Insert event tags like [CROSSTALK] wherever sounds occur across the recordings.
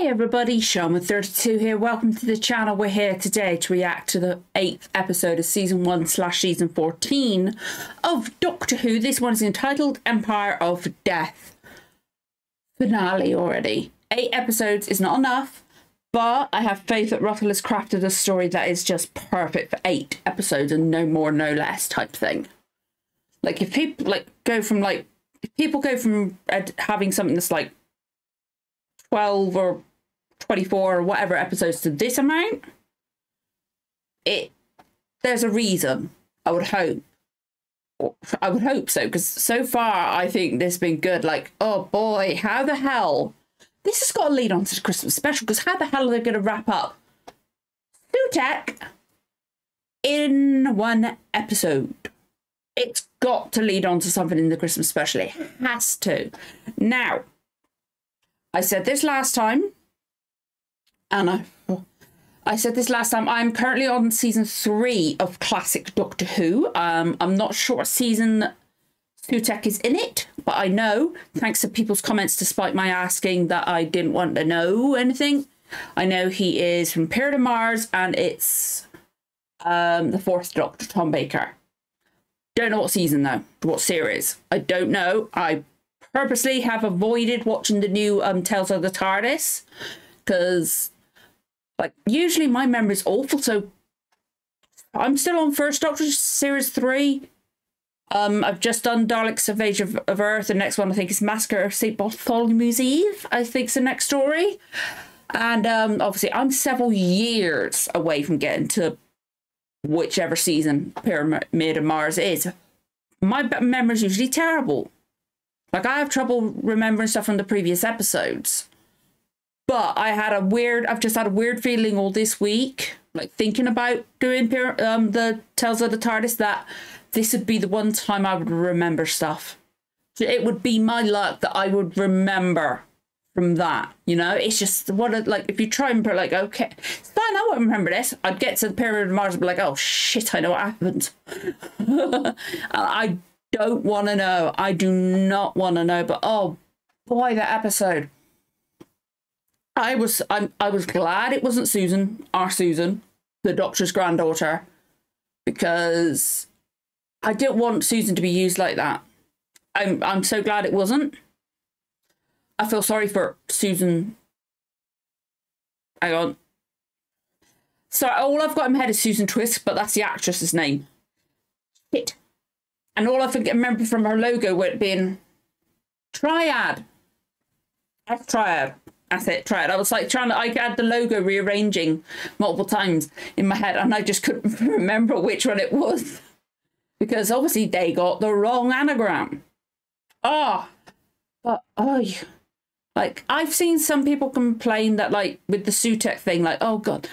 Hey everybody, Shelma32 here. Welcome to the channel. We're here today to react to the eighth episode of season 1 slash season 14 of Doctor Who. This one is entitled Empire of Death. Finale already. Eight episodes is not enough, but I have faith that Russell has crafted a story that is just perfect for eight episodes and no more, no less type thing. Like if people like go from like, if people go from having something that's like 12 or 24 or whatever episodes to this amount, it there's a reason. I would hope. I would hope so because so far I think this has been good. Like, oh boy, how the hell? This has got to lead on to the Christmas special because how the hell are they going to wrap up Sutekh in one episode? It's got to lead on to something in the Christmas special. It has to. Now, I said this last time, and I, I said this last time. I'm currently on season three of classic Doctor Who. Um, I'm not sure what season Sutekh is in it, but I know, thanks to people's comments, despite my asking that I didn't want to know anything, I know he is from Pyramid of Mars, and it's um, the fourth Doctor, Tom Baker. Don't know what season though, what series. I don't know. I purposely have avoided watching the new um, Tales of the TARDIS because, like, usually my memory's awful. So I'm still on First Doctor Series 3. Um, I've just done Daleks Invasion of, of Earth. The next one, I think, is Massacre of St. Bartholomew's Eve, I think, is the next story. And um, obviously, I'm several years away from getting to whichever season Pyramid of Mars is. My memory's usually terrible. Like I have trouble remembering stuff from the previous episodes. But I had a weird, I've just had a weird feeling all this week, like thinking about doing um, the Tales of the TARDIS, that this would be the one time I would remember stuff. It would be my luck that I would remember from that. You know, it's just what like if you try and put like, okay, it's fine, I won't remember this. I'd get to the Pyramid of Mars and be like, oh shit, I know what happened. [LAUGHS] I don't want to know. I do not want to know. But oh boy, that episode. I was I I was glad it wasn't Susan, our Susan, the doctor's granddaughter, because I didn't want Susan to be used like that. I'm I'm so glad it wasn't. I feel sorry for Susan. Hang on. So all I've got in my head is Susan Twist, but that's the actress's name. Shit. And all I forget, remember from her logo would being Triad. F Triad. It, Triad. I was like trying to, I had the logo rearranging multiple times in my head and I just couldn't [LAUGHS] remember which one it was. Because obviously they got the wrong anagram. Oh, but oh, like I've seen some people complain that like with the Sutekh thing, like, oh God,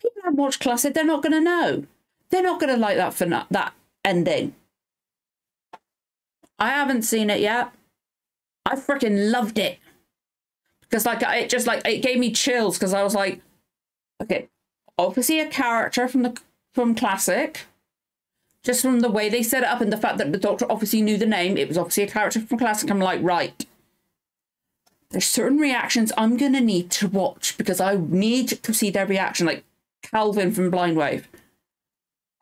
people haven't watched Classic, they're not going to know. They're not going to like that for that ending. I haven't seen it yet. I freaking loved it. Because like it just like it gave me chills because I was like, okay, obviously a character from the from classic. Just from the way they set it up and the fact that the doctor obviously knew the name, it was obviously a character from classic. I'm like, right. There's certain reactions I'm gonna need to watch because I need to see their reaction, like Calvin from Blind Wave.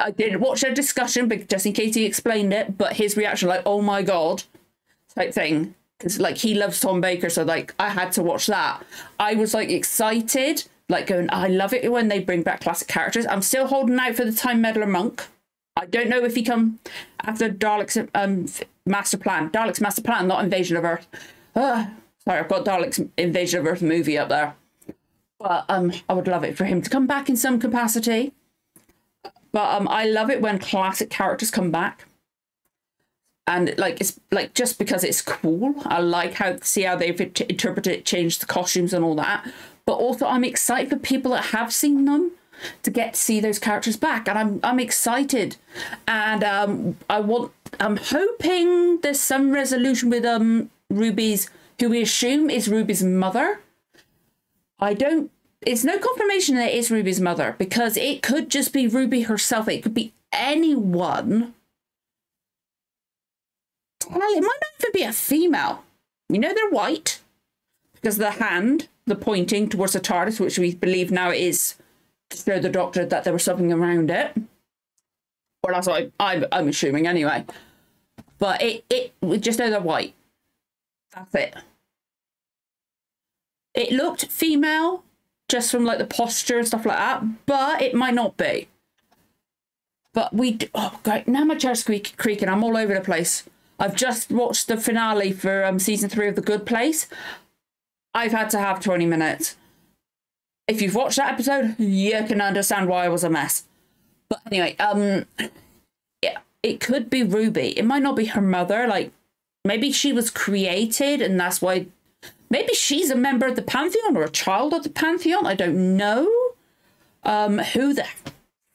I didn't watch their discussion, but just in case he explained it, but his reaction, like, oh my god, type thing. Because, like, he loves Tom Baker, so, like, I had to watch that. I was, like, excited, like, going, I love it when they bring back classic characters. I'm still holding out for the Time Meddler Monk. I don't know if he come after Dalek's um, Master Plan. Dalek's Master Plan, not Invasion of Earth. Sorry, I've got Dalek's Invasion of Earth movie up there. But um, I would love it for him to come back in some capacity. But um, I love it when classic characters come back. And like it's like just because it's cool, I like how see how they've interpreted it, changed the costumes and all that. But also, I'm excited for people that have seen them to get to see those characters back, and I'm I'm excited, and um, I want I'm hoping there's some resolution with um Ruby's who we assume is Ruby's mother. I don't it's no confirmation that it is Ruby's mother because it could just be Ruby herself. It could be anyone. Well, it might not even be a female. You know they're white because the hand, the pointing towards the TARDIS, which we believe now is to show the Doctor that there was something around it. Well, that's what I, I'm, I'm assuming anyway. But it, it we just know they're white. That's it. It looked female, just from like the posture and stuff like that, but it might not be. But we, oh god, now my chair's squeak, creaking. I'm all over the place. I've just watched the finale for um, season three of The Good Place. I've had to have 20 minutes. If you've watched that episode, you can understand why I was a mess. But anyway, um, yeah, it could be Ruby. It might not be her mother. Like, maybe she was created and that's why. Maybe she's a member of the Pantheon or a child of the Pantheon. I don't know. Um, who the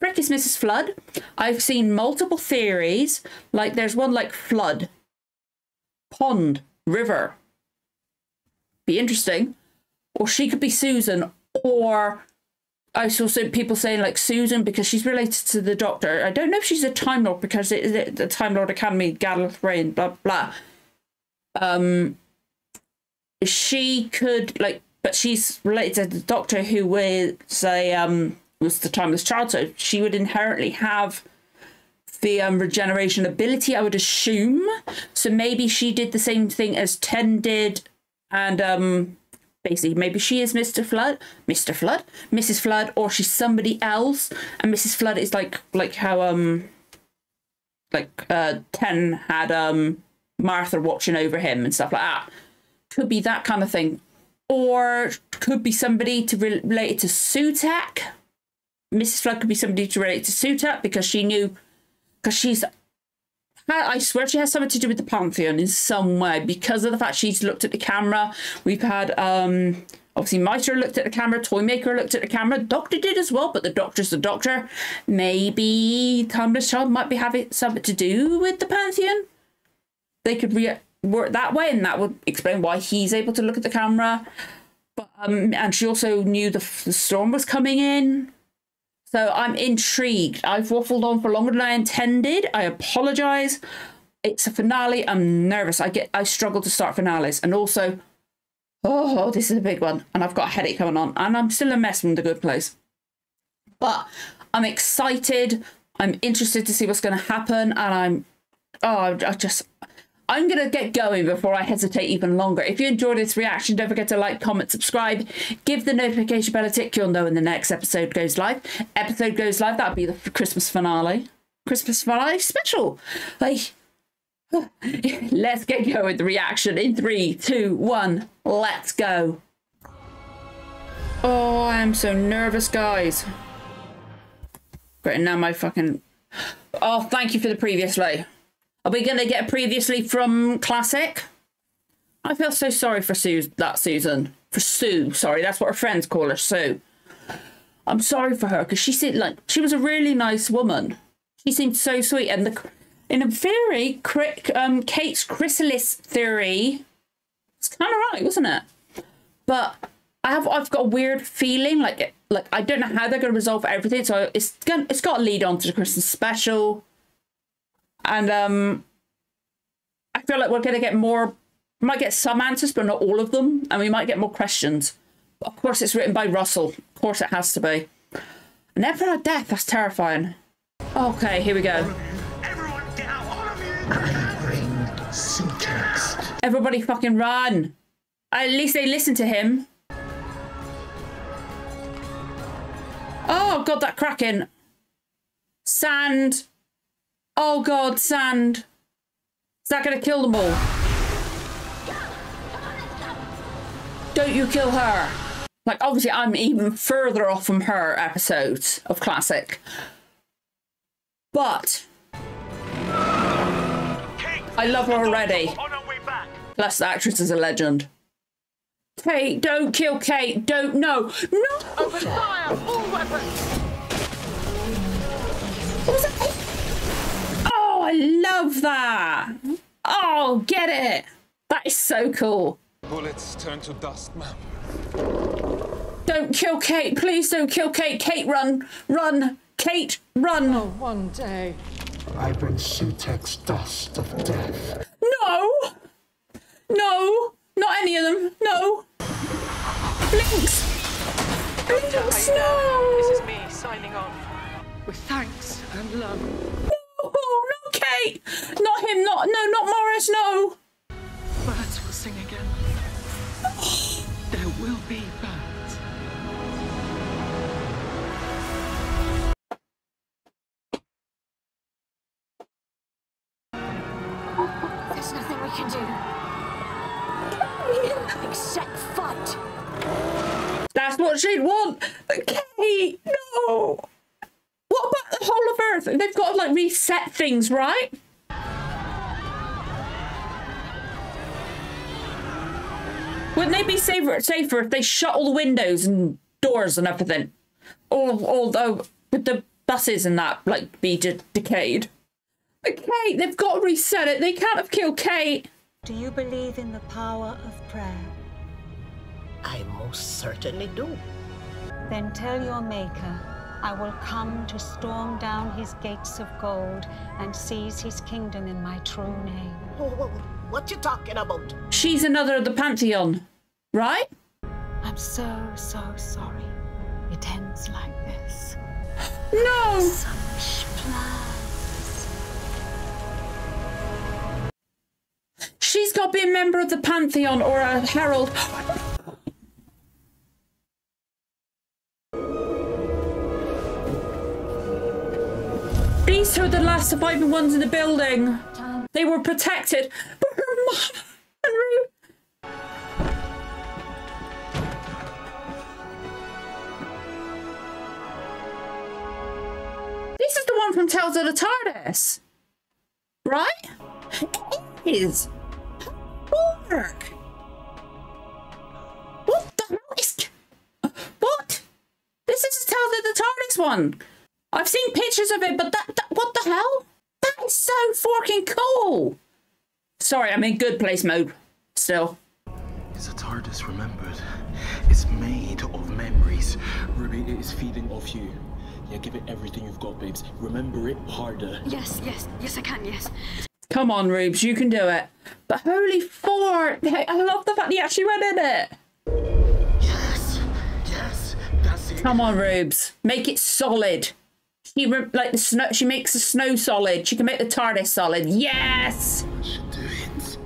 frick is Mrs. Flood? I've seen multiple theories. Like, there's one like flood, pond, river. Be interesting. Or she could be Susan, or I saw some people saying like Susan because she's related to the Doctor. I don't know if she's a Time Lord because the Time Lord Academy, Gadolth Rain, blah blah. Um, she could like, but she's related to the Doctor, who was a um was the timeless child, so she would inherently have the um, regeneration ability. I would assume. So maybe she did the same thing as Ten did, and um basically maybe she is Mr. Flood, Mr. Flood, Mrs. Flood, or she's somebody else, and Mrs. Flood is like like how um like uh Ten had um Martha watching over him and stuff like that. Could be that kind of thing, or could be somebody to re- related to Sutekh. Mrs. Flood could be somebody to relate to Sutekh because she knew because she's I swear she has something to do with the Pantheon in some way because of the fact she's looked at the camera. We've had um obviously Maestro looked at the camera, Toymaker looked at the camera, Doctor did as well, but the Doctor's the Doctor. Maybe Timeless Child might be having something to do with the Pantheon. They could work that way, and that would explain why he's able to look at the camera. But um, and she also knew the the storm was coming in. So I'm intrigued. I've waffled on for longer than I intended. I apologize. It's a finale. I'm nervous. I get I struggle to start finales. And also, oh, this is a big one. And I've got a headache coming on. And I'm still a mess from the good place. But I'm excited. I'm interested to see what's going to happen. And I'm oh, I just I'm going to get going before I hesitate even longer. If you enjoyed this reaction, don't forget to like, comment, subscribe, give the notification bell a tick. You'll know when the next episode goes live. Episode goes live, that'll be the Christmas finale. Christmas finale special. Like, [LAUGHS] let's get going with the reaction in three, two, one, let's go. Oh, I am so nervous, guys. Great, now my fucking. Oh, thank you for the previous previously. Are we going to get previously from Classic? I feel so sorry for Sue, that Susan. For Sue, sorry, that's what her friends call her, Sue. I'm sorry for her because she seemed like she was a really nice woman. She seemed so sweet, and the in a very um, Kate's chrysalis theory, it's kind of right, wasn't it? But I have I've got a weird feeling like like I don't know how they're going to resolve everything. So it's gonna, it's got to lead on to the Christmas special. And um, I feel like we're going to get more, we might get some answers, but not all of them. And we might get more questions. But of course, it's written by Russell. Of course, it has to be. An Emperor of Death, that's terrifying. Okay, here we go. Everybody fucking run. At least they listen to him. Oh, God, that cracking. Sand. Oh god, sand. Is that gonna kill them all? Don't you kill her. Like, obviously, I'm even further off from her episodes of Classic. But... I love her already. Plus, the actress is a legend. Kate, don't kill Kate. Don't, no. No! Open fire! All weapons! I love that. Oh, get it. That is so cool. Bullets turn to dust, ma'am. Don't kill Kate. Please don't kill Kate. Kate, run. Run. Kate, run. Oh, one day. I bring Sutekh's dust of death. No. No. Not any of them. No. Blinks! Blinks, no! This is me signing off. With thanks and love. Oh, not Kate! Not him, not, no, not Morris, no! Birds will sing again. There will be birds. There's nothing we can do. Except fight. That's what she'd want! But Kate, no! What about the whole of Earth? and They've got to, like, reset things, right? Wouldn't they be safer, safer if they shut all the windows and doors and everything? All, although with the buses and that, like, be de- decayed. But Kate, they've got to reset it. They can't have killed Kate. Do you believe in the power of prayer? I most certainly do. Then tell your Maker, I will come to storm down his gates of gold and seize his kingdom in my true name. Wh- wh- What you talking about? She's another of the Pantheon, right? I'm so, so sorry. It ends like this. No! Such plans. She's got to be a member of the Pantheon or a herald. Two are the last surviving ones in the building. They were protected. But her mom. This is the one from Tales of the TARDIS. Right? It is. What the hell is. What? This is Tales of the TARDIS one. I've seen pictures of it, but that, that. What the hell? That is so fucking cool. Sorry, I'm in good place mode still. It's a TARDIS remembered. It's made of memories. Ruby, it is feeding off you. Yeah, give it everything you've got, babes. Remember it harder. Yes, yes, yes, I can, yes. Come on, Rubes, you can do it. But holy fort! I love the fact he actually went in it. Yes, yes, that's it. Come on, Rubes, make it solid. She like the snow. She makes the snow solid. She can make the TARDIS solid. Yes. It.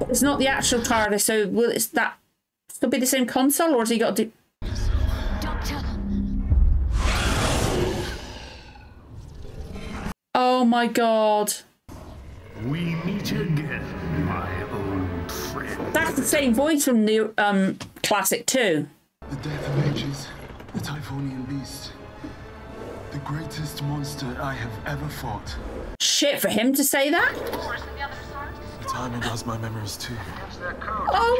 But it's not the actual TARDIS, so will it's that still be the same console, or has he got to do? Doctor, Oh my god, We meet again, my old friend. that's the same voice from the um classic too. The death of ages, the Typhonian beast. The greatest monster I have ever fought. Shit for him to say that. The timing does my memories too. Oh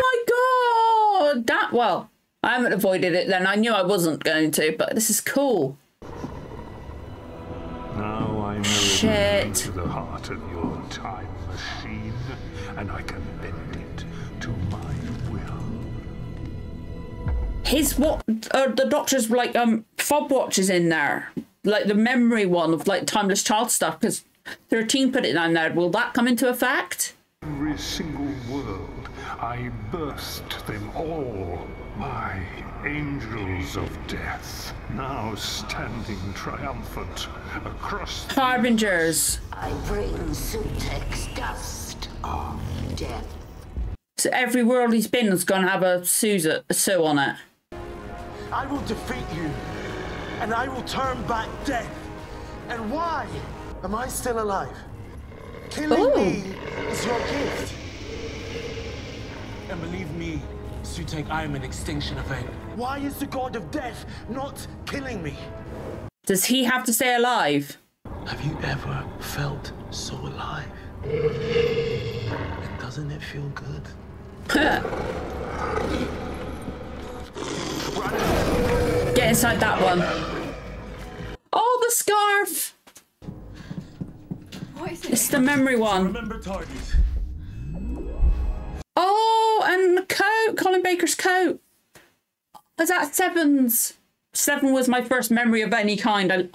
my god, that well. I haven't avoided it then. I knew I wasn't going to, but this is cool. Now I know Shit. the to the heart of your time machine, and I can bend it to my will. his what uh, the doctor's like um fob watches in there like the memory one of like timeless child stuff because 13 put it down there will that come into effect Every single world, I burst them all. My angels of death, now standing triumphant across the harbingers I bring Sutekh's dust of death. so every world he's been is gonna have a Susa a Sue on it I will defeat you, and I will turn back death. And why am I still alive? Killing Ooh. me is your gift. And believe me, Sutekh, I am an extinction event. Why is the god of death not killing me? does he have to stay alive Have you ever felt so alive? And doesn't it feel good? [LAUGHS] get inside that one oh the scarf what is it? it's the memory one Remember Tardis. Oh, and the coat, Colin Baker's coat. Is that Seven's? Seven was my first memory of any kind. I,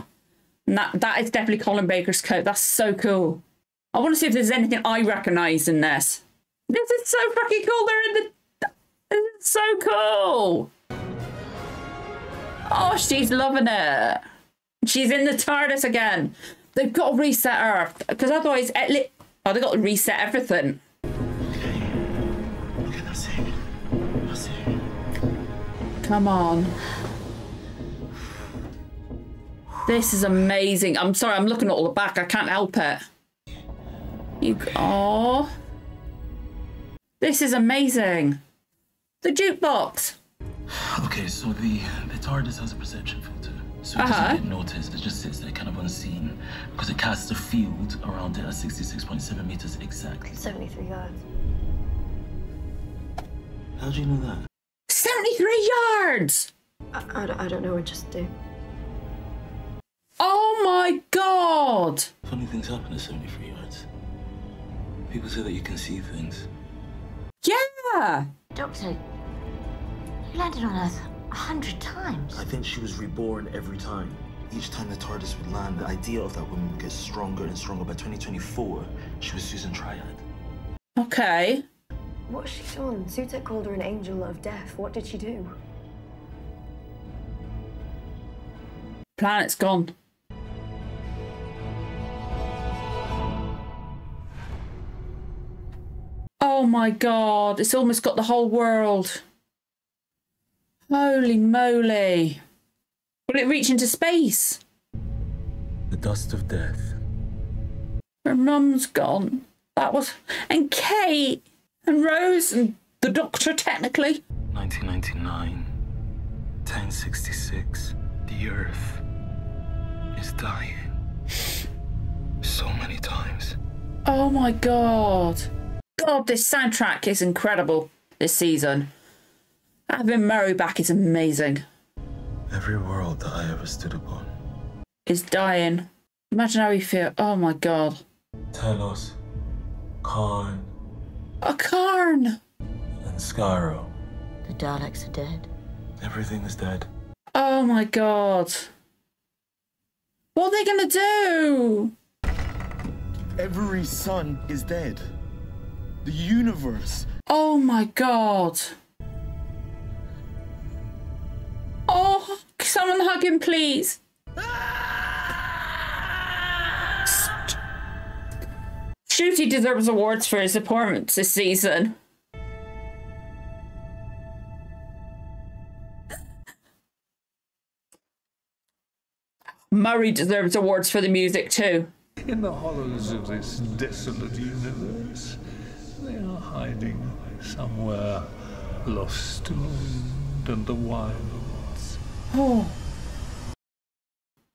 that that is definitely Colin Baker's coat. That's so cool. I want to see if there's anything I recognise in this. This is so fucking cool. They're in the. This is so cool. Oh, she's loving it. She's in the TARDIS again. They've got to reset her because otherwise, it li- oh, they've got to reset everything. Okay. Come on. This is amazing. I'm sorry, I'm looking at all the back. I can't help it. You. Oh. This is amazing. The jukebox. Okay, so the the TARDIS has a perception filter. So it Uh-huh. doesn't get noticed, it just sits there kind of unseen. Because it casts a field around it at 66.7 meters exactly. 73 yards. How do you know that? 73 yards. I, I, I don't know, I just do. Oh my god. Funny things happen at 73 yards. People say that you can see things. Yeah. Doctor, you landed on Earth a hundred times. I think she was reborn every time. Each time the TARDIS would land, the idea of that woman would get stronger and stronger. By 2024, she was Susan Triad. Okay. What's she done? Sutekh called her an angel of death. What did she do? Planet's gone. Oh my god, it's almost got the whole world. Holy moly. Will it reach into space? The dust of death. Her mum's gone. That was. And Kate and Rose and the doctor, technically. 1999. 1066. The Earth is dying. So many times. Oh my god. God, this soundtrack is incredible this season. Having Murray back is amazing. Every world that I ever stood upon. Is dying. Imagine how you feel. Oh my god. Telos, Karn, A Karn! and Skaro. The Daleks are dead. Everything is dead. Oh my god. What are they gonna do? Every sun is dead. The universe. Oh my god. Oh, someone hug him, please. Ncuti deserves awards for his performance this season. Murray deserves awards for the music too. In the hollows of this desolate universe, they are hiding somewhere lost in the wilds. Oh.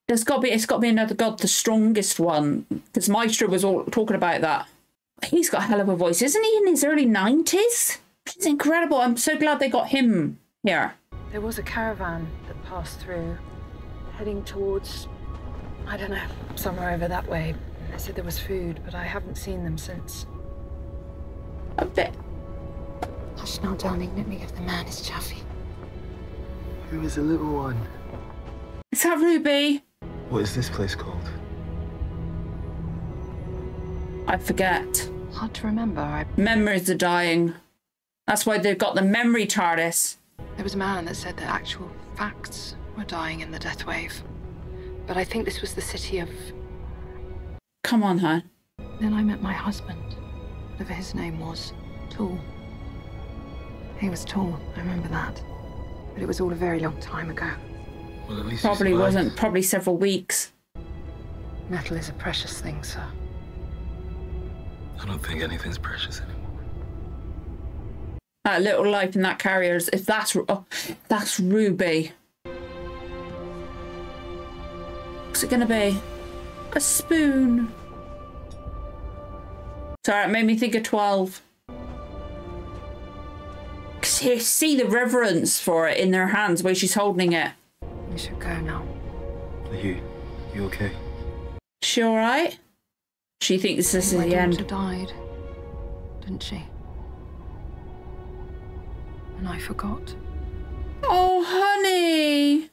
There's got to be, it's got to be another god, the strongest one. Because Maestro was all talking about that. He's got a hell of a voice, isn't he? In his early 90s? It's incredible. I'm so glad they got him here. There was a caravan that passed through, heading towards, I don't know, somewhere over that way. They said there was food, but I haven't seen them since. A bit. Hush now, darling. Let me give the man his chaffee. Who is the little one? Is that Ruby? What is this place called? I forget. Hard to remember. I... Memories are dying. That's why they've got the memory TARDIS. There was a man that said that actual facts were dying in the death wave. But I think this was the city of. Come on, hon. Then I met my husband, whatever his name was. Tall. He was tall, I remember that. But it was all a very long time ago. Well, at least Probably wasn't. Probably several weeks. Metal is a precious thing, sir. I don't think anything's precious anymore. That little life in that carrier. is- If that's oh, that's Ruby. What's it gonna be? A spoon. Sorry, it made me think of twelve. 'Cause see the reverence for it in their hands where she's holding it. We should go now. Are you, you okay? She all right? She thinks this is My the daughter end. died, didn't she? And I forgot. Oh, honey.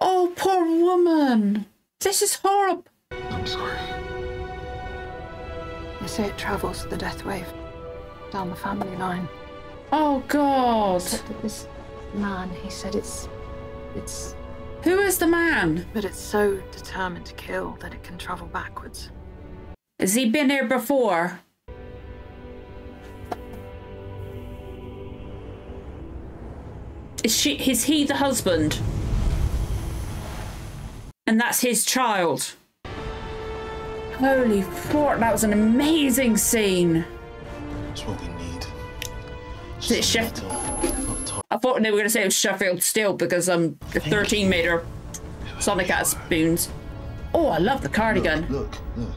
Oh, poor woman. This is horrible. I'm sorry. Say it travels the death wave down the family line. Oh God. This man, he said it's. it's. Who is the man? But it's so determined to kill that it can travel backwards. Has he been here before? Is she is he the husband? And that's his child. Holy fuck, that was an amazing scene. That's what we need. Is it Sheff- I thought they were going to say it was Sheffield Steel because um, the 13 meter Sonic out of spoons. Oh, I love the cardigan. Look, look.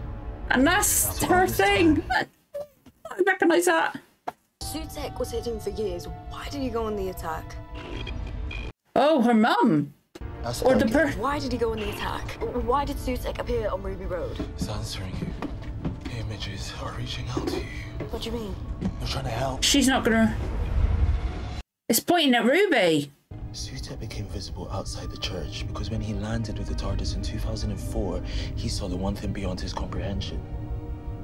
And that's her thing. I recognise that. Sutekh was hidden for years. Why did he go on the attack? Oh, her mum. That's Or the Elgin. per. Why did he go on the attack? Why did Sutekh appear on Ruby Road? He's answering you. The images are reaching out to you. What do you mean? They're trying to help. She's not gonna. It's pointing at Ruby. Sutekh became visible outside the church because when he landed with the TARDIS in 2004, he saw the one thing beyond his comprehension.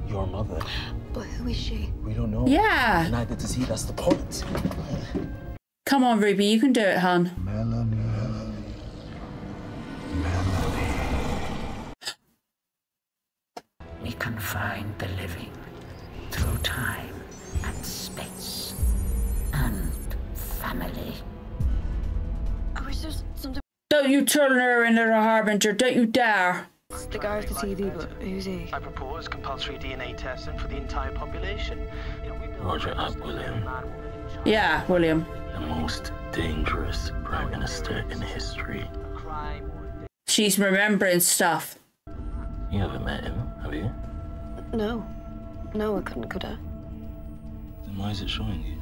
Your mother. [GASPS] But who is she? We don't know. Yeah. Neither does he. That's the point. Come on, Ruby, you can do it, hon. Melanie. Find the living through time and space and family. I wish there's something. Don't you turn her into a harbinger. Don't you dare. The guy with the TV, but who's he? I propose compulsory DNA testing for the entire population. You know, we build Roger bridges Ab, to William. a man, woman, and child. Yeah, William. The most dangerous prime minister in history. She's remembering stuff. You haven't met him, have you? No. No, I couldn't, could I? Then why is it showing you?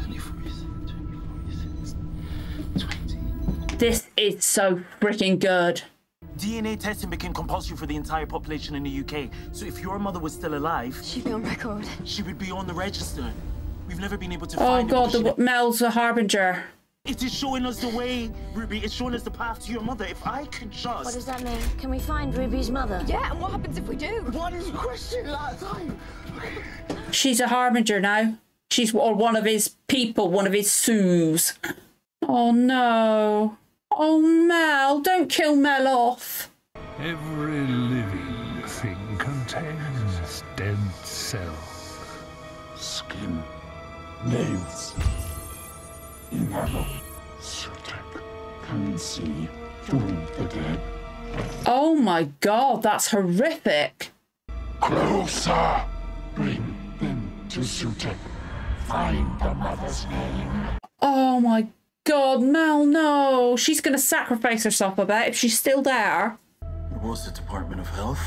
24, 24, 20. This is so freaking good. DNA testing became compulsory for the entire population in the UK. So if your mother was still alive, She'd be on record. she would be on the register. We've never been able to Oh find her god, because the Mel's a harbinger. She- It is showing us the way, Ruby. It's showing us the path to your mother. If I can just... What does that mean? Can we find Ruby's mother? Yeah, and what happens if we do? What is the question last time? She's a harbinger now. She's or one of his people, one of his Sues. Oh no. Oh Mel, don't kill Mel off. Every living thing contains dead cells. Skin, nails, enamel, Sutekh can see through the dead. Oh my god, that's horrific. Closer! Bring them to Sutekh. Find the mother's name. Oh my god, Mel, no. She's gonna sacrifice herself, I bet, if she's still there. It was the Department of Health.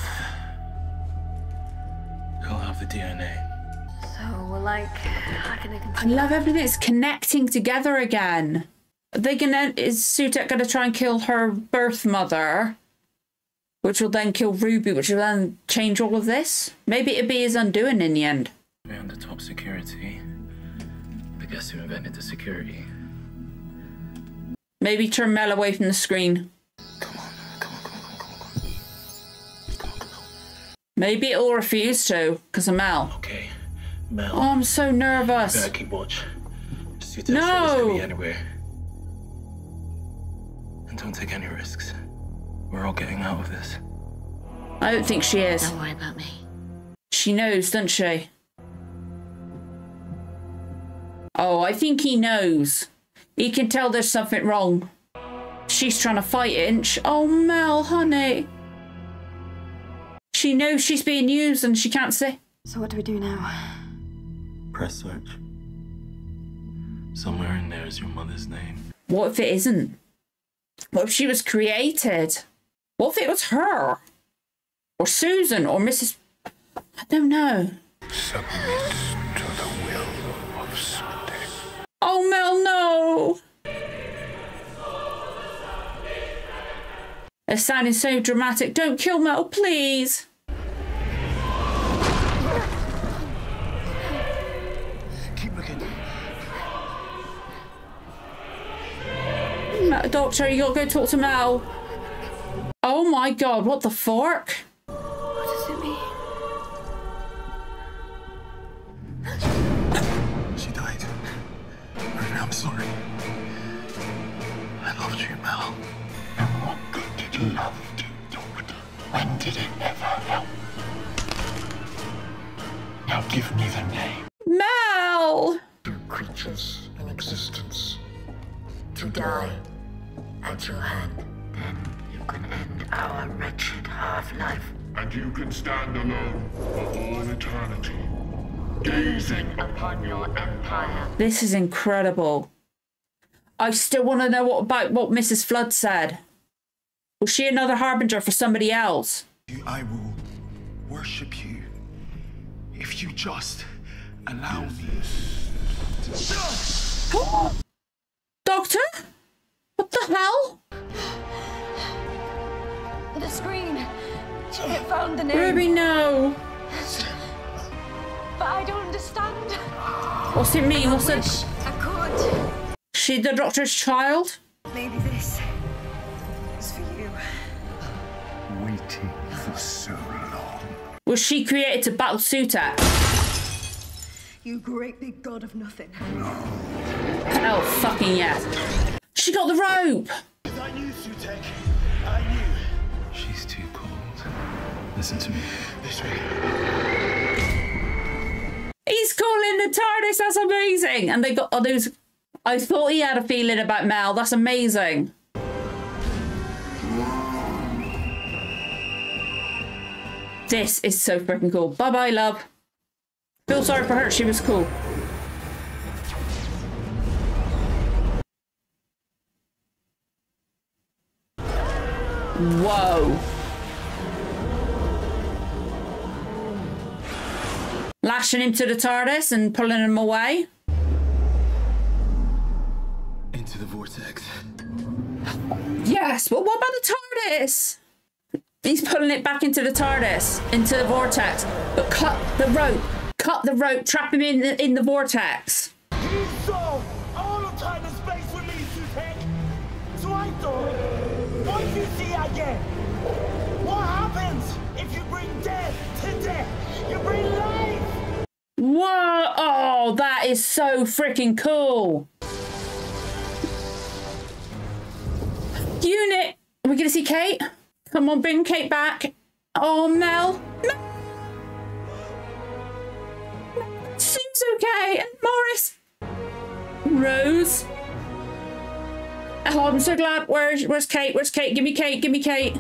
They'll have the DNA. So we're like, how can I I love everything. It's connecting together again. Are they gonna is Sutekh gonna try and kill her birth mother? Which will then kill Ruby, which will then change all of this? Maybe it'd be his undoing in the end. We're under top security. But guess who invented the security? Maybe turn Mel away from the screen. Come on, come on, come on, come on, come on. Come on, come on. Maybe it'll refuse to, because of Mel. Okay, Mel. Oh, I'm so nervous. Better keep watch. Sutekh No. said this could be anywhere. And don't take any risks. We're all getting out of this. I don't think she is. Don't worry about me. She knows, doesn't she? Oh, I think he knows. He can tell there's something wrong. She's trying to fight it, isn't she? Oh, Mel, honey. She knows she's being used and she can't say. So what do we do now? Press search. Somewhere in there is your mother's name. What if it isn't? What if she was created? What if it was her? Or Susan? Or Mrs. I don't know. Submit to the will of Sutekh. Oh, Mel, no! It's sounding so dramatic. Don't kill Mel, please. Doctor, you gotta go talk to Mel. Oh my god, what the fork? This is incredible. I still want to know what about what Mrs. Flood said. Was she another harbinger for somebody else? I will worship you if you just allow me. Doctor? What the hell? The screen. It found the name. Ruby, no. But I don't understand. What's it mean? What's it? I could. She the doctor's child? Maybe this is for you. Waiting for so long. Was she created to battle Sutekh? You great big god of nothing. Oh, fucking yes. She got the rope. I knew Sutekh. I knew. She's too cold. Listen to me. This way. Calling the TARDIS. That's amazing. And they got oh, those. I thought he had a feeling about Mel. That's amazing. This is so freaking cool. Bye bye, love. Feel sorry for her. She was cool. Whoa. Lashing him to the TARDIS and pulling him away. Into the vortex. Yes, but what about the TARDIS? He's pulling it back into the TARDIS, into the vortex. But cut the rope. Cut the rope. Trap him in the, in the vortex. Whoa! Oh, that is so freaking cool. Unit. Are we to see Kate? Come on, bring Kate back. Oh, Mel. Mel. Seems okay. And Morris. Rose. Oh, I'm so glad. Where's Where's Kate? Where's Kate? Give me Kate. Give me Kate.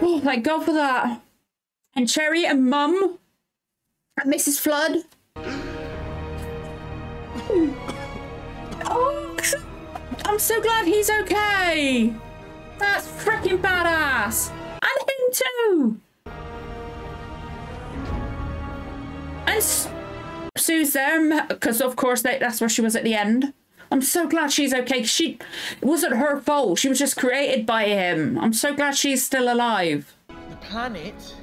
Oh, thank God for that. And Cherry and Mum. Mrs. Flood. Oh, I'm so glad he's okay. That's freaking badass. And him too. And Sue's there because, of course, that's where she was at the end. I'm so glad she's okay. She it wasn't her fault. She was just created by him. I'm so glad she's still alive. The planet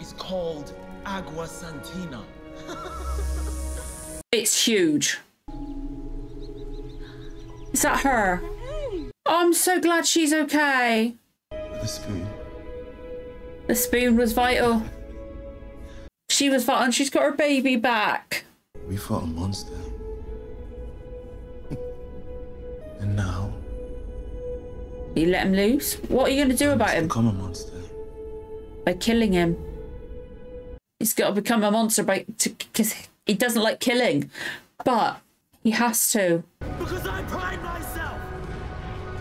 is called Agua Santina. [LAUGHS] It's huge. Is that her? Oh, I'm so glad she's okay. The spoon. The spoon was vital. She was vital and she's got her baby back. We fought a monster. and now, You let him loose? What are you going to do about him? become a monster. By killing him. He's got to become a monster by because he doesn't like killing, but he has to. Because I pride myself.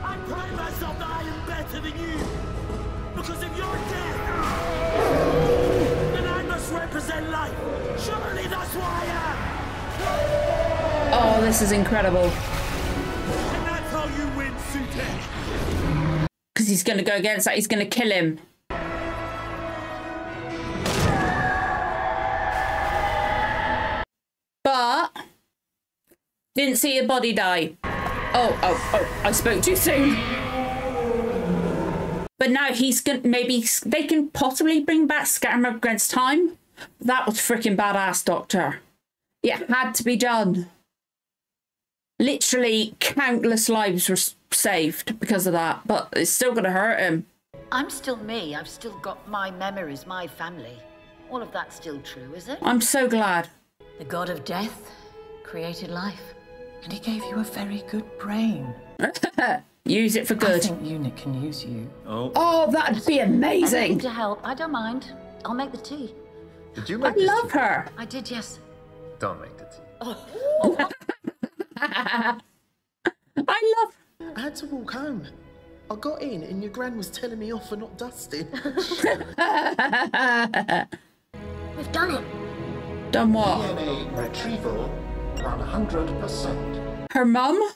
I pride myself that I am better than you. Because if you're dead, then I must represent life. Surely that's what I am. Oh, this is incredible. And that's how you win, Because he's going to go against that. He's going to kill him. But didn't see a body die. Oh, oh, oh! I spoke too soon. But now he's gonna maybe they can possibly bring back Scatterman against time. That was freaking badass, Doctor. It had to be done. Literally, countless lives were saved because of that, but it's still gonna hurt him. I'm still me. I've still got my memories, my family. All of that's still true, is it? I'm so glad. The god of death created life. And he gave you a very good brain. [LAUGHS] use it for good. I good. think Unit can use you. Oh. Oh, that'd be Anything amazing. to help. I don't mind. I'll make the tea. Did you I make I love tea? her. I did, yes. Don't make the tea. Oh. [LAUGHS] I love. I had to walk home. I got in and your gran was telling me off for not dusting. [LAUGHS] We've done it. Done what? DNA retrieval 100%. Her mum?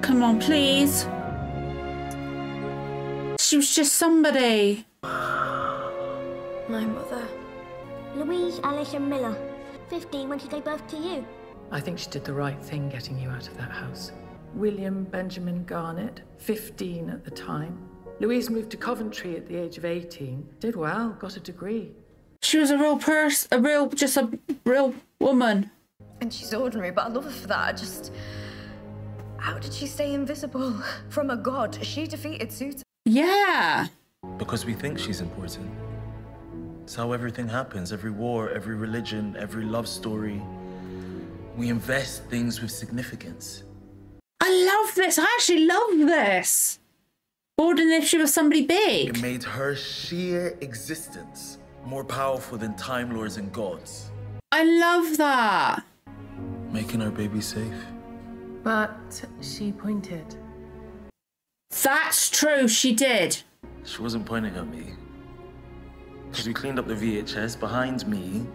Come on, please. She was just somebody. My mother. Louise Alison Miller. 15 when she gave birth to you. I think she did the right thing getting you out of that house. William Benjamin Garnett, 15 at the time. Louise moved to Coventry at the age of 18. Did well, got a degree. She was a real person, a real, just a real woman. And she's ordinary, but I love her for that. I just. How did she stay invisible [LAUGHS] from a god? She defeated Sutekh. Yeah. Because we think she's important. It's how everything happens every war, every religion, every love story. We invest things with significance. I love this. I actually love this. More than if she was somebody big. It made her sheer existence more powerful than Time Lords and gods, I love that. making our baby safe. But she pointed. That's true. She did. She wasn't pointing at me. Because we cleaned up the VHS behind me.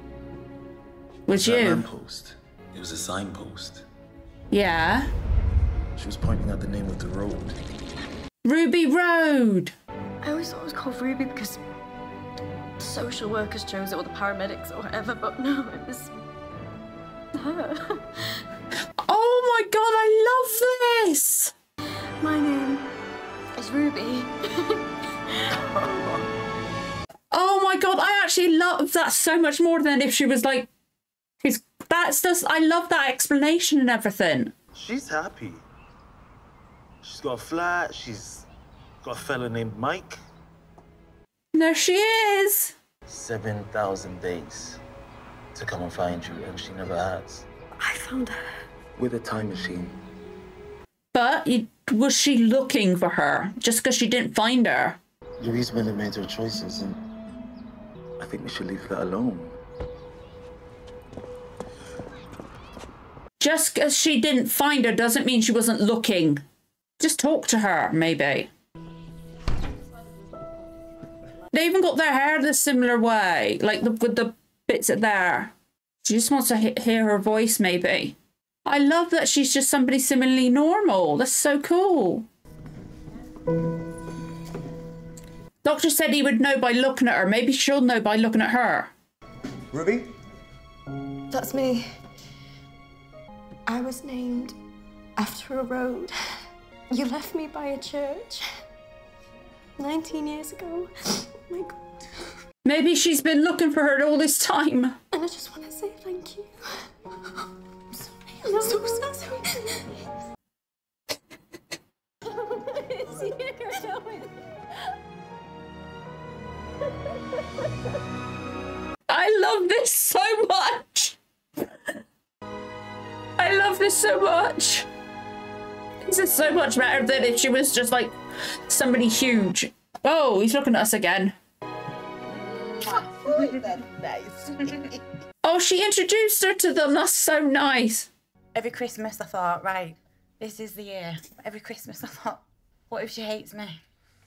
Was that you? lamppost. It was a signpost. Yeah. She was pointing at the name of the road. Ruby Road. I always thought it was called Ruby because social workers chose it or the paramedics or whatever, but no, it was her. [LAUGHS] Oh my god, I love this. My name is Ruby. [LAUGHS] Oh my god, I actually love that so much more than if she was like his that's just I love that explanation and everything. She's happy. She's got a flat. She's got a fella named Mike. There she is. 7,000 days to come and find you, and she never has. I found her. With a time machine. But you, was she looking for her just because she didn't find her? Louise Miller made her choices, and I think we should leave that alone. Just because she didn't find her doesn't mean she wasn't looking. Just talk to her, maybe. They even got their hair the similar way, like the, with the bits at there. She just wants to he- hear her voice, maybe. I love that she's just somebody similarly normal. That's so cool. Doctor said he would know by looking at her. Maybe she'll know by looking at her. Ruby? That's me. I was named after a road. You left me by a church 19 years ago. Oh my God. Maybe she's been looking for her all this time. And I just want to say thank you. I'm sorry. I'm so, so sorry. I love this so much. I love this so much. This is so much better than if she was just like somebody huge. Oh, he's looking at us again. nice. [LAUGHS] Oh, she introduced her to them. That's so nice. Every Christmas I thought, right, this is the year. Every Christmas I thought, what if she hates me?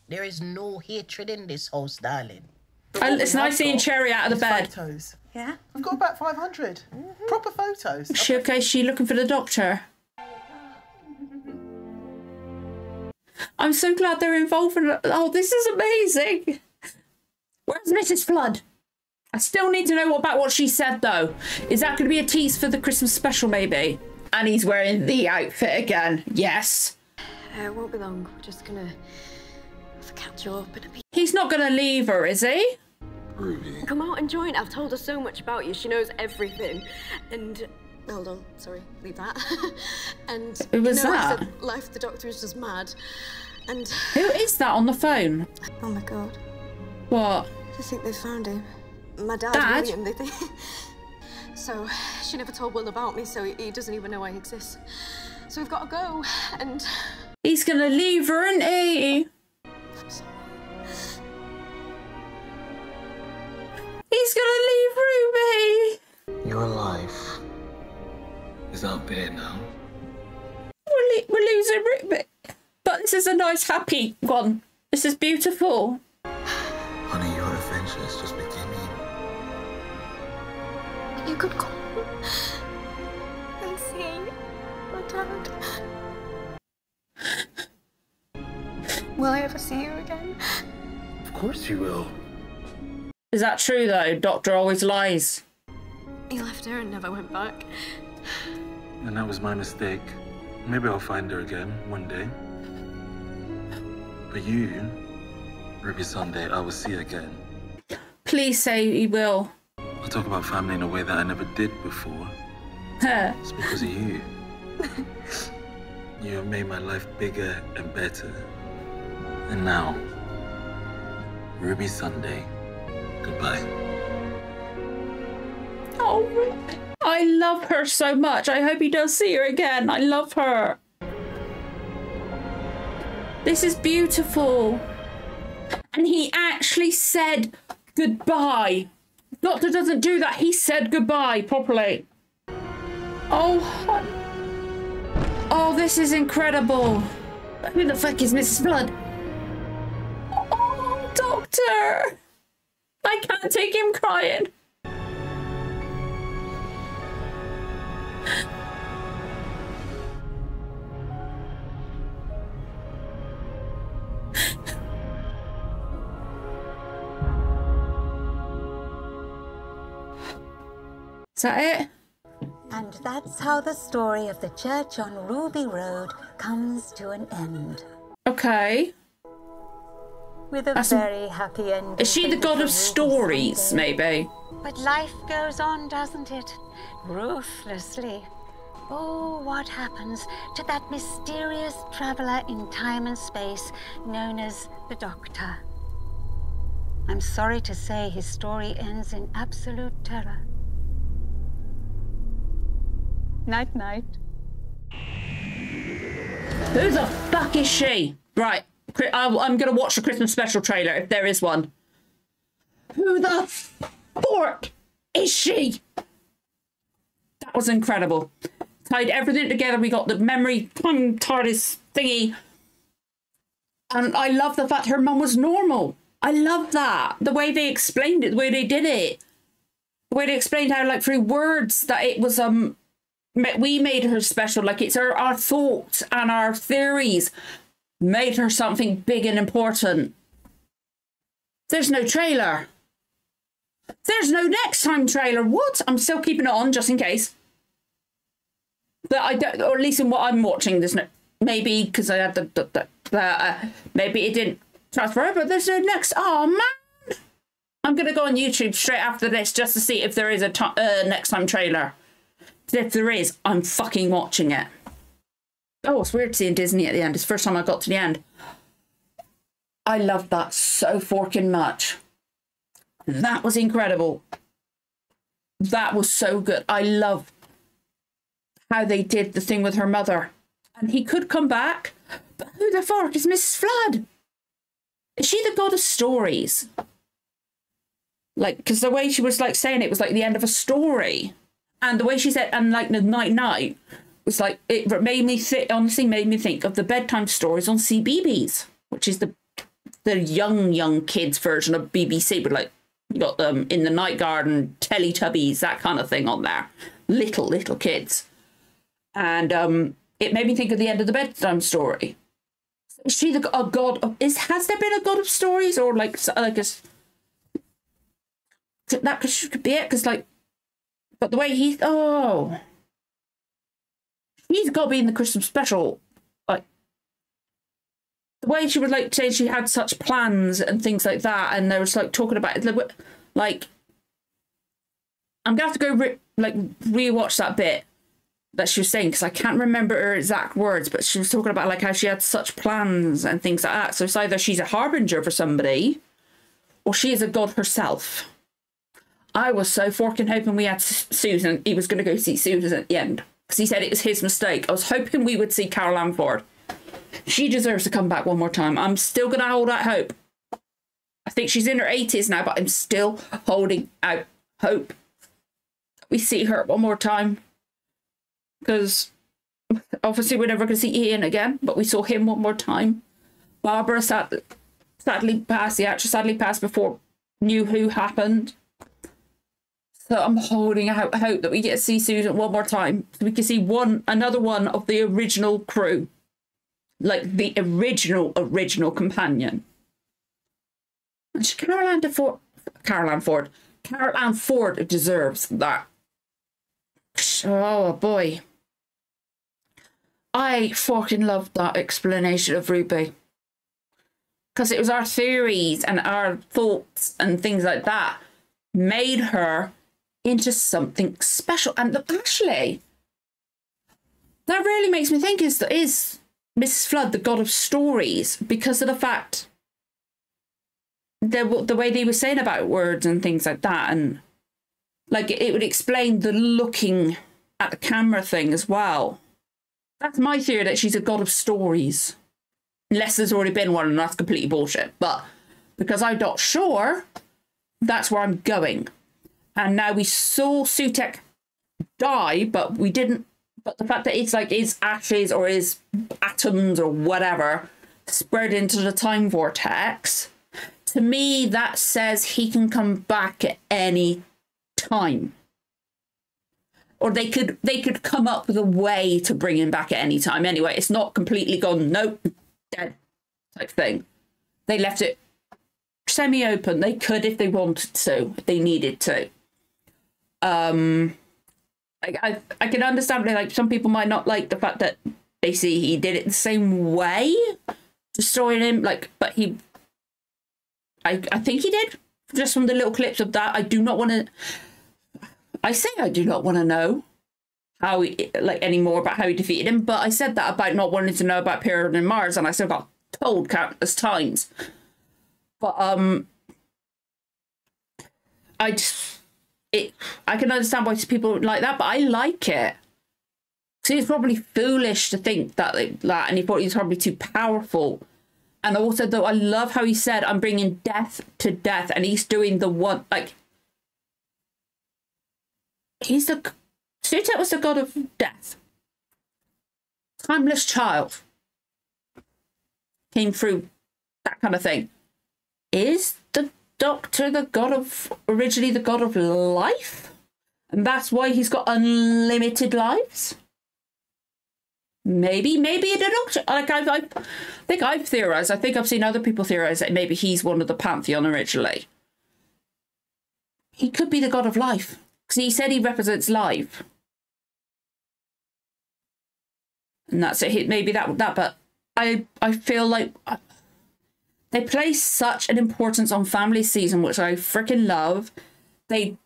There is no hatred in this house, darling. And it's nice seeing Cherry out of the bed. Photos. Yeah. I've got about 500. Mm-hmm. Proper photos. She okay? She looking for the doctor? I'm so glad they're involved in it. Oh, this is amazing. Where's Mrs. Flood? I still need to know about what she said though. Is that going to be a tease for the Christmas special maybe? And he's wearing the outfit again. Yes. Uh, it won't be long. We're just gonna catch up in a bit. He's not going to leave her, is he? Ruby. Come out and join. I've told her so much about you. She knows everything. And hold on, sorry, leave that. [LAUGHS] and Who was you know, that? life the doctor is just mad. And Who is that on the phone? oh my god, What? I think they found him. My dad, Dad? William. They think [LAUGHS] So she never told Will about me, so he, he doesn't even know I exist. So we've got to go, and He's gonna leave her, isn't he? He's gonna leave Ruby. Your life is out there now. We're, le- we're losing Ruby. But this is a nice, happy one. This is beautiful. Honey, your adventure is just beginning. you could call and see my dad. Will I ever see you again? Of course you will. Is that true though? Doctor always lies. He left her and never went back. And that was my mistake. Maybe I'll find her again one day. But you, Ruby Sunday, I will see you again. Please say you will. I talk about family in a way that I never did before. It's because of you. [LAUGHS] You have made my life bigger and better. And now, Ruby Sunday, goodbye. Oh, Ruby. I love her so much. I hope he does see her again. I love her. This is beautiful. And he actually said goodbye. Doctor doesn't do that. He said goodbye properly. Oh, oh, this is incredible. Who the fuck is Mrs. Flood? Oh, Doctor. I can't take him crying. Is that it? And that's how the story of the church on Ruby Road comes to an end. Okay. With a That's- very happy ending. Is she the god of stories, maybe? But life goes on, doesn't it? Ruthlessly. Oh, what happens to that mysterious traveler in time and space known as the Doctor? I'm sorry to say his story ends in absolute terror. Night night. Who the fuck is she? Right, I'm gonna watch the Christmas special trailer if there is one. Who the fork is she? That was incredible. Tied everything together. We got the memory time TARDIS thingy. And I love the fact her mum was normal. I love that. The way they explained it, the way they did it. The way they explained how, like, through words, that it was, um, we made her special. Like, it's our, our thoughts and our theories made her something big and important. There's no trailer. There's no next time trailer. What? I'm still keeping it on just in case. But I don't, or at least in what I'm watching, there's no. Maybe because I had the, the, the, the uh, maybe it didn't transfer, but there's no next. Oh man, I'm gonna go on YouTube straight after this just to see if there is a uh, next time trailer. If there is, I'm fucking watching it. Oh, it's weird seeing Disney at the end. It's the first time I got to the end. I loved that so forking much. That was incredible. That was so good. I love how they did the thing with her mother. And he could come back, but who the fuck is Mrs. Flood? Is she the god of stories? Like, because the way she was like saying it was like the end of a story, and the way she said and like the night night was like it made me think. Honestly, made me think of the bedtime stories on CBeebies, which is the the young young kids version of BBC, but like you got them in the night garden, Teletubbies, that kind of thing on there. Little little kids, and um, it made me think of the end of the bedtime story. Is she the a god of? Is has there been a god of stories or like like a that could be it? Because like, but the way he oh, he's got to be in the Christmas special. Like the way she would like say she had such plans and things like that, and there was like talking about it, like, I'm gonna have to go re- like rewatch that bit that she was saying because I can't remember her exact words, but she was talking about like how she had such plans and things like that. So it's either she's a harbinger for somebody, or she is a god herself. I was so forking hoping we had Susan. He was going to go see Susan at the end because he said it was his mistake. I was hoping we would see Carole Ann Ford. She deserves to come back one more time. I'm still going to hold out hope. I think she's in her 80s now, but I'm still holding out hope. We see her one more time because obviously we're never going to see Ian again, but we saw him one more time. Barbara sadly, sadly passed. The actress sadly passed before New Who happened. So I'm holding out hope that we get to see Susan one more time, so we can see one another one of the original crew, like the original original companion. And she- Carole Ann Ford, Carole Ann Ford, Carole Ann Ford deserves that. Oh boy. I fucking loved that explanation of Ruby. Because it was our theories and our thoughts and things like that made her into something special. And actually, that really makes me think is, is Mrs. Flood the god of stories because of the fact the, the way they were saying about words and things like that. And like it would explain the looking at the camera thing as well. That's my theory that she's a god of stories. Unless there's already been one and that's completely bullshit. But because I'm not sure, that's where I'm going. And now we saw Sutekh die, but we didn't. But the fact that it's like his ashes or his atoms or whatever spread into the time vortex, to me, that says he can come back at any time. Or they could they could come up with a way to bring him back at any time. Anyway it's not completely gone. Nope. Dead. Type thing. They left it semi open they could if they wanted to if they needed to um I, I i can understand like some people might not like the fact that they see he did it the same way destroying him like but he i i think he did just from the little clips of that i do not want to I say I do not want to know how he, like any more about how he defeated him, but I said that about not wanting to know about Pyramid of Mars, and I still got told countless times. But um, I just it I can understand why people like that, but I like it. See, it's probably foolish to think that that, and he thought he's probably too powerful. And also, though, I love how he said, "I'm bringing death to death," and he's doing the one like he's the Sutekh was the god of death. Timeless child came through that kind of thing. Is Doctor the god of originally the god of life? And that's why he's got unlimited lives? Maybe, maybe the Doctor. Like I've, I think I've theorized. I think I've seen other people theorize that maybe he's one of the pantheon originally. He could be the god of life because he said he represents life, and that's it. Maybe that that, but I I feel like they place such an importance on family season, which I freaking love. They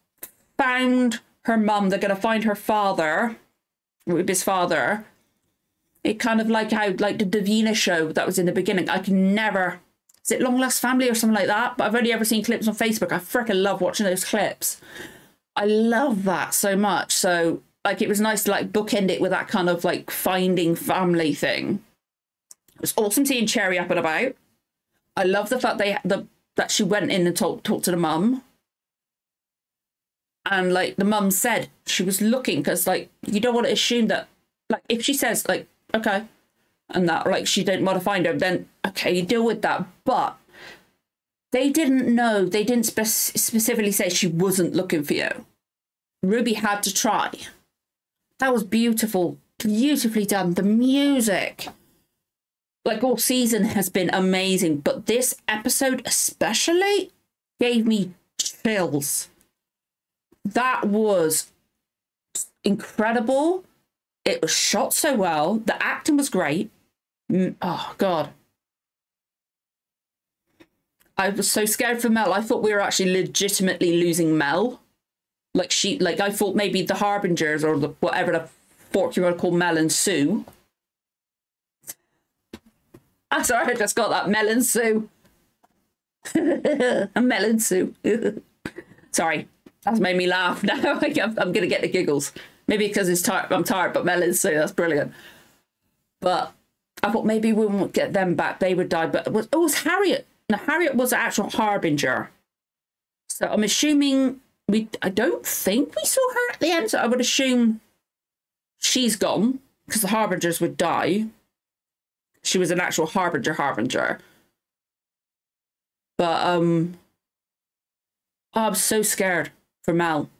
found her mum. They're gonna find her father, Ruby's father. It kind of like how like the Davina show that was in the beginning. I can never. Is it Long Lost Family or something like that? But I've only ever seen clips on Facebook. I freaking love watching those clips. I love that so much. So like it was nice to like bookend it with that kind of like finding family thing. It was awesome seeing Cherry up and about. I love the fact they the that she went in and talked talked to the mum. And like the mum said, she was looking because like you don't want to assume that like if she says like okay, and that like she didn't want to find her, then okay, you deal with that. But they didn't know. They didn't spec- specifically say she wasn't looking for you. Ruby had to try. That was beautiful, beautifully done. The music, like all season, has been amazing, but this episode especially gave me chills. That was incredible. It was shot so well. The acting was great. Mm, Oh God, I was so scared for Mel. I thought we were actually legitimately losing Mel. Like she, like I thought maybe the Harbingers or the whatever the fork you want to call Mel and Sue. I'm [LAUGHS] sorry, I just got that melon soup. [LAUGHS] a melon soup. [LAUGHS] Sorry, That's made me laugh now. I'm, gonna get the giggles. Maybe because it's. I'm tired, but melon soup. That's brilliant. But I thought maybe we won't get them back. They would die. But it was, oh, it was Harriet. Now Harriet was the actual harbinger. So I'm assuming we. I don't think we saw her at the end. So I would assume she's gone because the harbingers would die. She was an actual harbinger, harbinger. But um, oh, I'm so scared for Mel.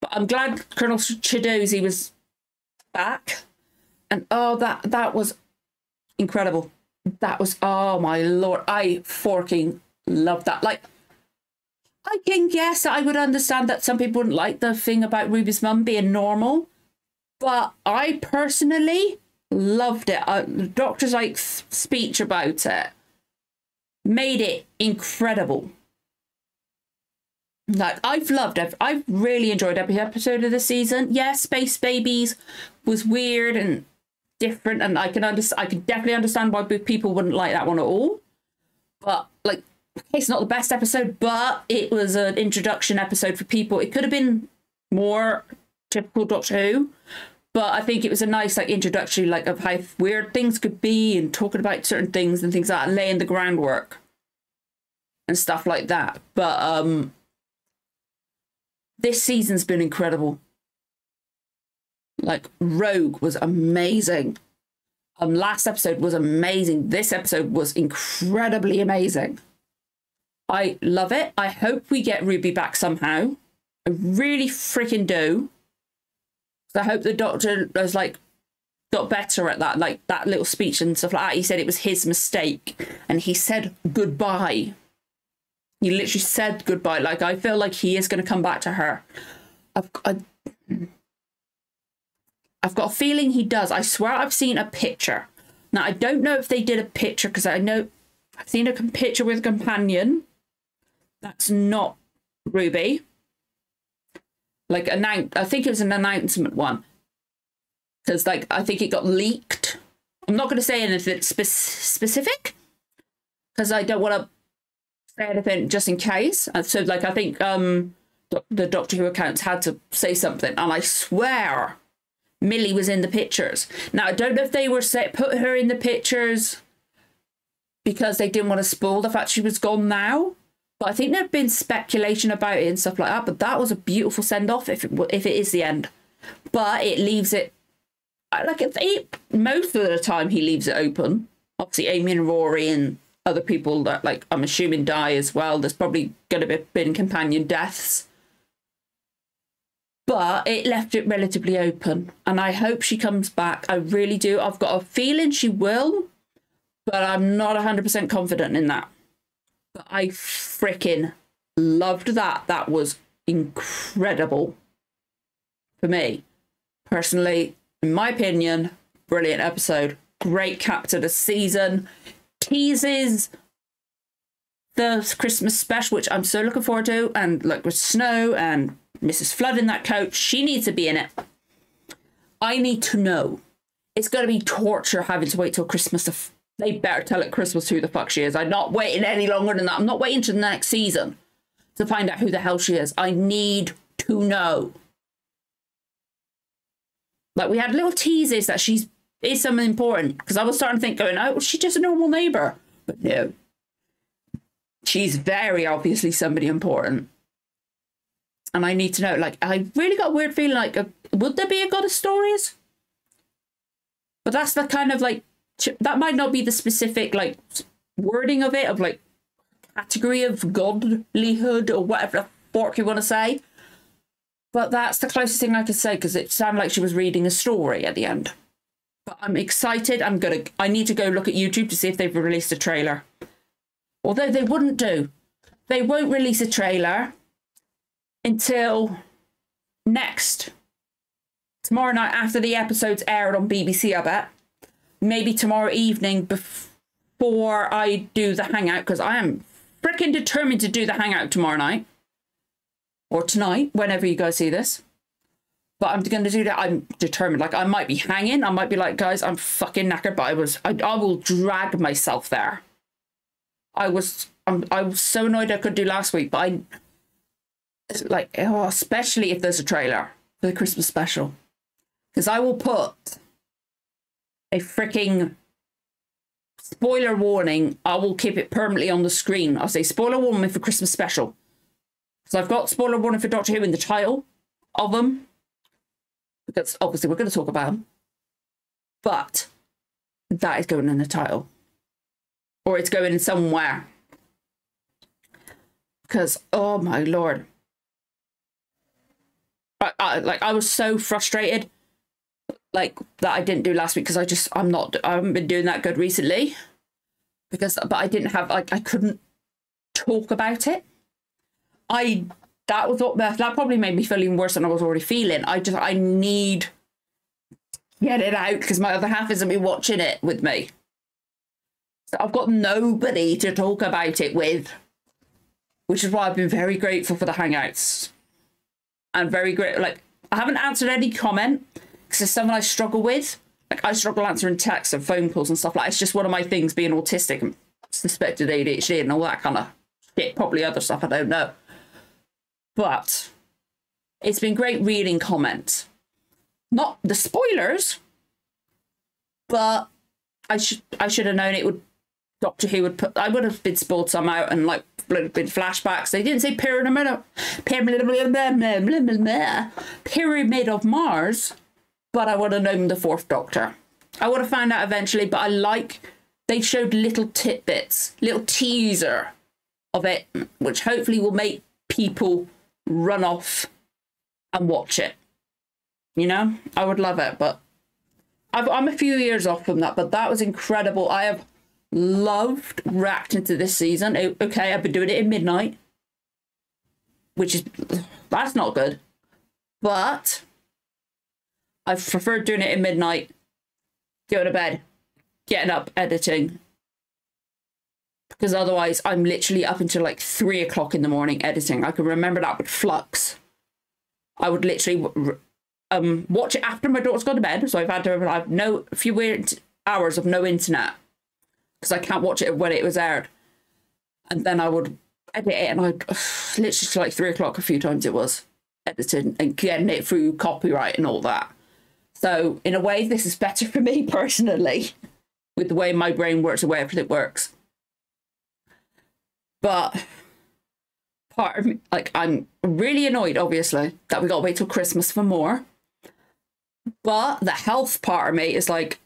But I'm glad Colonel Chidozi was back, and oh, that that was incredible. That was oh my lord, I forking love that. Like, I can guess I would understand that some people wouldn't like the thing about Ruby's mum being normal, but I personally loved it. Uh, like speech about it made it incredible. Like I've loved it. I've really enjoyed every episode of the season. Yeah, Space Babies was weird and different, and I can understand. I can definitely understand why people wouldn't like that one at all. But like, it's not the best episode, but it was an introduction episode for people. It could have been more typical Doctor Who, but I think it was a nice like introductory, like of how weird things could be and talking about certain things and things like that, laying the groundwork and stuff like that. But um this season's been incredible. Like Rogue was amazing. Um, last episode was amazing. This episode was incredibly amazing. I love it. I hope we get Ruby back somehow. I really freaking do. So I hope the doctor has like got better at that, like that little speech and stuff like that. He said it was his mistake, and he said goodbye he literally said goodbye. Like I feel like he is going to come back to her. I've I, I've got a feeling he does. I swear I've seen a picture. Now I don't know if they did a picture because I know I've seen a picture with a companion. That's not Ruby. Like announce, I think it was an announcement one. Because like I think it got leaked. I'm not going to say anything spe- specific because I don't want to say anything just in case. And so, like, I think um, the Doctor Who accounts had to say something, and I swear Millie was in the pictures. Now, I don't know if they were set put her in the pictures because they didn't want to spoil the fact she was gone now. But I think there'd been speculation about it and stuff like that. But that was a beautiful send off if it, if it is the end. But it leaves it like it, most of the time he leaves it open. Obviously, Amy and Rory and other people that like I'm assuming die as well. There's probably going to be been companion deaths. But it left it relatively open, and I hope she comes back. I really do. I've got a feeling she will, but I'm not 100% confident in that. But I freaking loved that. That was incredible for me. Personally, in my opinion, brilliant episode. Great cap to the season teases the Christmas special, which I'm so looking forward to. And like with Snow and Mrs. Flood in that coach, she needs to be in it. I need to know. It's going to be torture having to wait till Christmas. To they better tell it Christmas who the fuck she is. I'm not waiting any longer than that. I'm not waiting to the next season to find out who the hell she is. I need to know. Like we had little teases that she's is something important because I was starting to think, going, oh, she's just a normal neighbor. But no, she's very obviously somebody important. And I need to know, like, I really got a weird feeling like, uh, would there be a God of Stories? But that's the kind of like, that might not be the specific, like, wording of it, of like, category of godlyhood or whatever the fork you want to say. But that's the closest thing I could say because it sounded like she was reading a story at the end. But I'm excited. I'm gonna. I need to go look at YouTube to see if they've released a trailer. Although they wouldn't do. They won't release a trailer until next tomorrow night after the episode's aired on BBC. I bet maybe tomorrow evening before I do the hangout because I am freaking determined to do the hangout tomorrow night or tonight, whenever you guys see this but I'm going to do that. I'm determined. Like I might be hanging. I might be like, guys, I'm fucking knackered, but I was, I, I will drag myself there. I was, I'm, I was so annoyed I could do last week, but I, like oh, especially if there's a trailer for the Christmas special, because I will put a freaking spoiler warning. I will keep it permanently on the screen. I'll say spoiler warning for Christmas special. So I've got spoiler warning for Doctor Who in the title of them, because obviously we're going to talk about them. But that is going in the title, or it's going somewhere. Because oh my lord, I, I like I was so frustrated, like that I didn't do last week because I just I'm not I haven't been doing that good recently, because but I didn't have like I couldn't talk about it. I that was what that probably made me feel even worse than I was already feeling. I just I need get it out because my other half isn't be watching it with me. So I've got nobody to talk about it with, which is why I've been very grateful for the Hangouts. And very great. Like I haven't answered any comment because it's something I struggle with. Like I struggle answering texts and phone calls and stuff like. It's just one of my things being autistic and suspected ADHD and all that kind of shit. Probably other stuff I don't know. But it's been great reading comments not the spoilers, but I should I should have known it would. Doctor Who would put. I would have been spoiled some out and like been flashbacks. They didn't say pyramid of pyramid, pyramid of Mars, but I would have known the Fourth Doctor. I would have found out eventually, but I like they showed little tidbits, little teaser of it, which hopefully will make people run off and watch it. You know, I would love it, but i am a few years off from that. But that was incredible. I have loved reacting into this season. Okay, I've been doing it in midnight, which is that's not good, but I've preferred doing it in midnight, going to bed, getting up, editing. Because otherwise, I'm literally up until like three o'clock in the morning editing. I can remember that with Flux. I would literally um watch it after my daughter's gone to bed. So I've had to have no a few weird hours of no internet because I can't watch it when it was aired. And then I would edit it, and I literally like three o'clock a few times it was editing and getting it through copyright and all that. So in a way, this is better for me [LAUGHS] personally, with the way my brain works, the way everything works. But part of me, like, I'm really annoyed, obviously, that we got to wait till Christmas for more. But the health part of me is like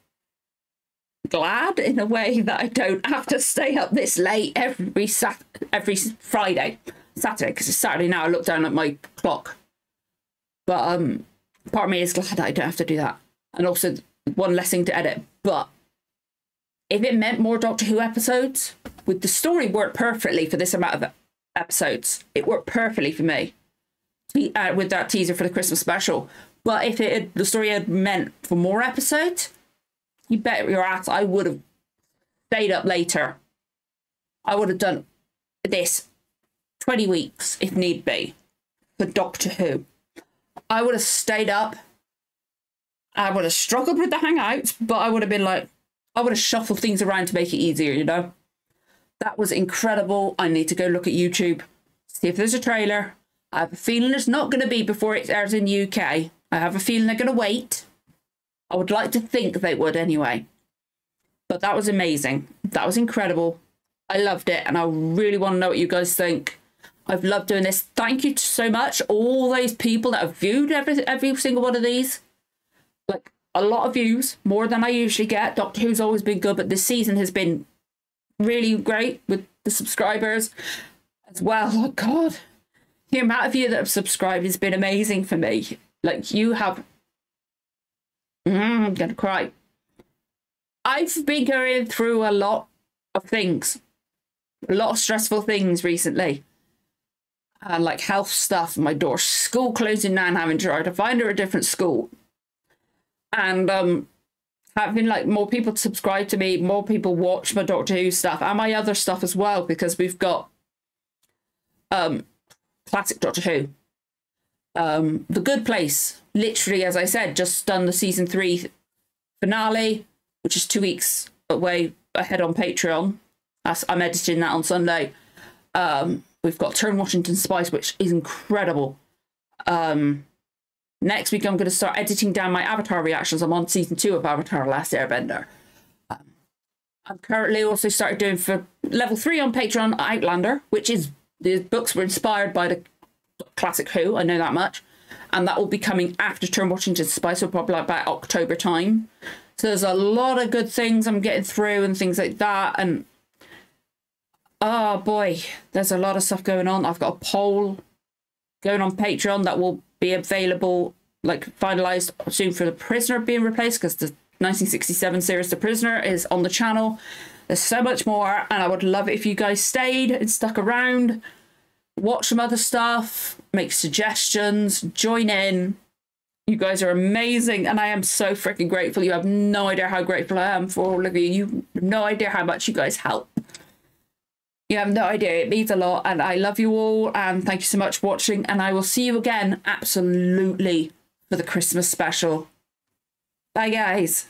glad in a way that I don't have to stay up this late every sat every Friday, Saturday because it's Saturday now. I look down at my clock, but um, part of me is glad that I don't have to do that, and also one less thing to edit. But if it meant more Doctor Who episodes, would the story work perfectly for this amount of episodes? It worked perfectly for me. Uh, with that teaser for the Christmas special, but if it had, the story had meant for more episodes, you bet your ass I would have stayed up later. I would have done this 20 weeks if need be for Doctor Who. I would have stayed up. I would have struggled with the hangouts, but I would have been like, I would have shuffled things around to make it easier, you know? That was incredible. I need to go look at YouTube, see if there's a trailer. I have a feeling it's not going to be before it airs in the UK. I have a feeling they're going to wait. I would like to think they would anyway. But that was amazing. That was incredible. I loved it, and I really want to know what you guys think. I've loved doing this. Thank you so much, all those people that have viewed every every single one of these. Like a lot of views, more than I usually get. Doctor Who's always been good, but this season has been really great with the subscribers as well. Oh God, the amount of you that have subscribed has been amazing for me. Like you have. Mm, I'm gonna cry. I've been going through a lot of things, a lot of stressful things recently. And like health stuff, my daughter's school closing down, having to try to find her a different school. And um having like more people subscribe to me, more people watch my Doctor Who stuff and my other stuff as well, because we've got um classic Doctor Who um, The Good Place, literally, as I said, just done the season three finale, which is two weeks away ahead on Patreon. I'm editing that on Sunday. Um, we've got Turn Washington's Spies, which is incredible. Um, next week, I'm going to start editing down my Avatar reactions. I'm on season two of Avatar: Last Airbender. Um, I'm currently also started doing for level three on Patreon Outlander, which is the books were inspired by the classic Who. I know that much, and that will be coming after Turn Washington's Spies, so probably about October time. So there's a lot of good things I'm getting through and things like that, and oh boy, there's a lot of stuff going on. I've got a poll going on Patreon that will be available, like finalized soon for the prisoner being replaced because the 1967 series The Prisoner is on the channel. There's so much more, and I would love it if you guys stayed and stuck around, watch some other stuff, make suggestions, join in. You guys are amazing, and I am so freaking grateful. You have no idea how grateful I am for all of you. You have no idea how much you guys help. You have no idea. It means a lot, and I love you all. And thank you so much for watching. And I will see you again, absolutely, for the Christmas special. Bye, guys.